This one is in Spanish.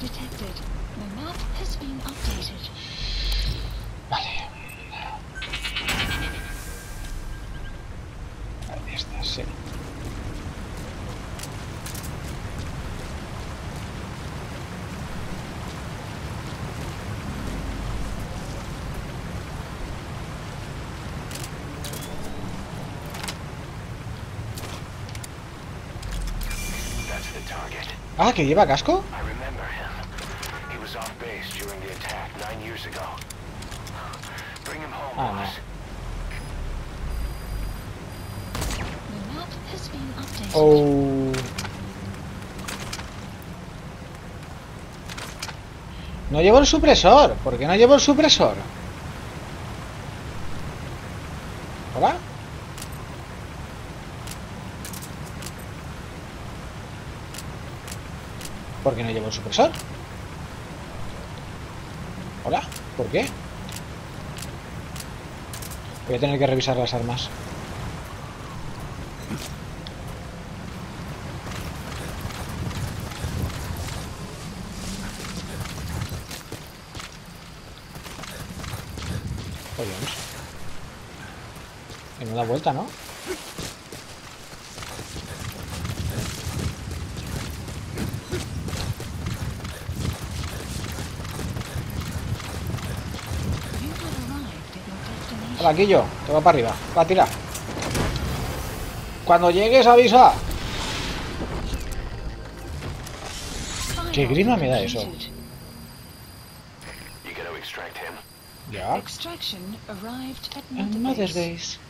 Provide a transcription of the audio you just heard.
detected. The map has been updated. Vale. Ahí está, sí. That's the target. Ah, que lleva casco. Base during the attack nine years ago. Bring him home, Ah, no. boss. The map has been updated. Oh. No llevo el supresor. ¿Por qué no llevo el supresor? ¿Hola? ¿Por qué no llevo el supresor? ¿Hola? ¿Por qué? Voy a tener que revisar las armas. Joder. Y no da vuelta, ¿no? You have arrived at your destination. Hola, Quillo. Te va para arriba. Va, tira. Cuando llegues, avisa. Qué grima me da eso. Ya. Extraction arrived at En Mother Mother's Base. Base.